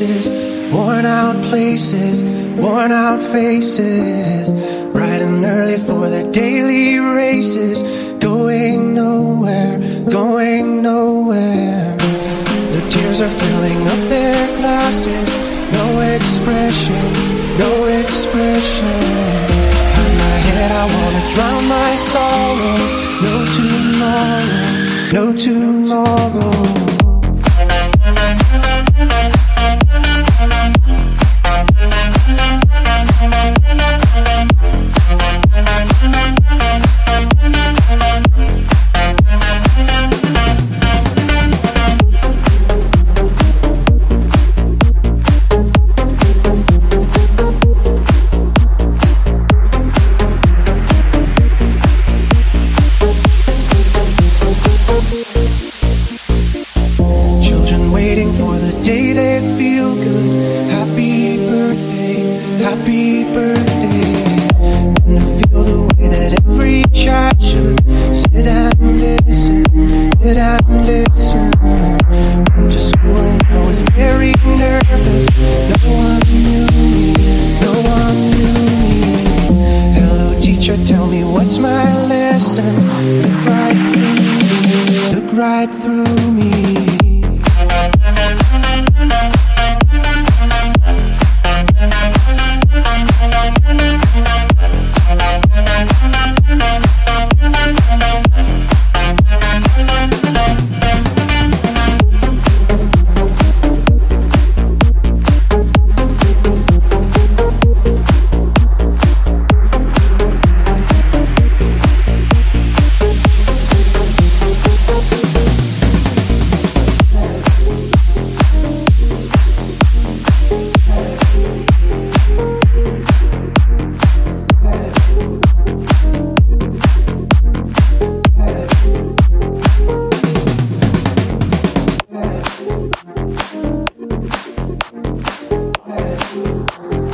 faces, worn out places, worn out faces. Riding early for the daily races, going nowhere, going nowhere. The tears are filling up their glasses, no expression, no expression. In my head, I wanna drown my sorrow. No tomorrow, no tomorrow. happy birthday. And I feel the way that every child should sit and listen, sit and listen. Went to school and I was very nervous. No one knew me, no one knew me. Hello, teacher, tell me what's my lesson. Look right through me, look right through me. Thank you.